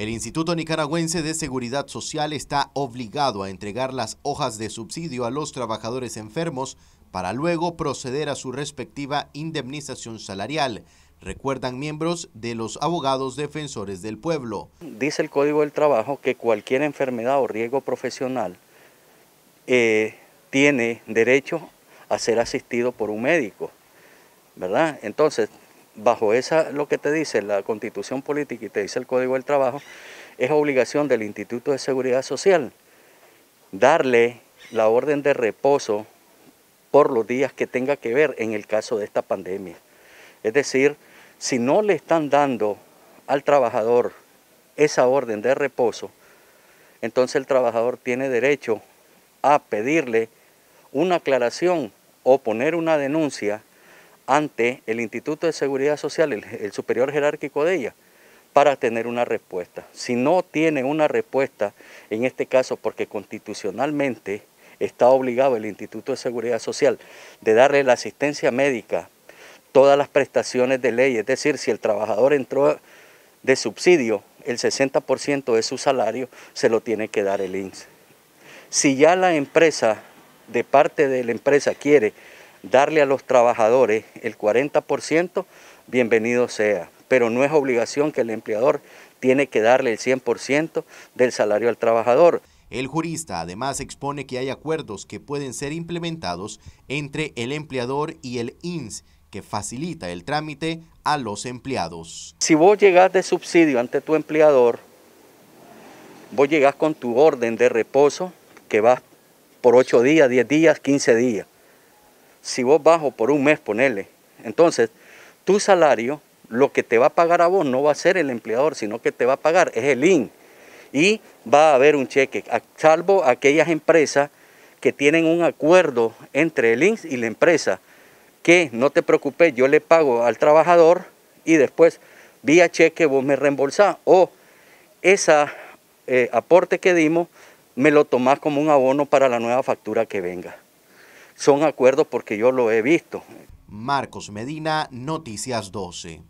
El Instituto Nicaragüense de Seguridad Social está obligado a entregar las hojas de subsidio a los trabajadores enfermos para luego proceder a su respectiva indemnización salarial, recuerdan miembros de los abogados defensores del pueblo. Dice el Código del Trabajo que cualquier enfermedad o riesgo profesional eh, tiene derecho a ser asistido por un médico, ¿verdad? Entonces, bajo esa, lo que te dice la constitución política y te dice el Código del Trabajo, es obligación del Instituto de Seguridad Social darle la orden de reposo por los días que tenga que ver en el caso de esta pandemia. Es decir, si no le están dando al trabajador esa orden de reposo, entonces el trabajador tiene derecho a pedirle una aclaración o poner una denuncia ante el Instituto de Seguridad Social, el, superior jerárquico de ella, para tener una respuesta. Si no tiene una respuesta, en este caso porque constitucionalmente está obligado el Instituto de Seguridad Social de darle la asistencia médica, todas las prestaciones de ley, es decir, si el trabajador entró de subsidio, el 60% de su salario se lo tiene que dar el INSS. Si ya la empresa, de parte de la empresa, quiere darle a los trabajadores el 40%, bienvenido sea, pero no es obligación que el empleador tiene que darle el 100% del salario al trabajador. El jurista además expone que hay acuerdos que pueden ser implementados entre el empleador y el INS que facilita el trámite a los empleados. Si vos llegás de subsidio ante tu empleador, vos llegás con tu orden de reposo que vas por 8 días, 10 días, 15 días si vos bajo por un mes, ponele, entonces tu salario, lo que te va a pagar a vos no va a ser el empleador, sino que te va a pagar es el IN. Y va a haber un cheque, salvo aquellas empresas que tienen un acuerdo entre el INS y la empresa, que no te preocupes, yo le pago al trabajador y después vía cheque vos me reembolsás. O ese eh, aporte que dimos me lo tomás como un abono para la nueva factura que venga son acuerdos porque yo lo he visto. Marcos Medina, Noticias 12.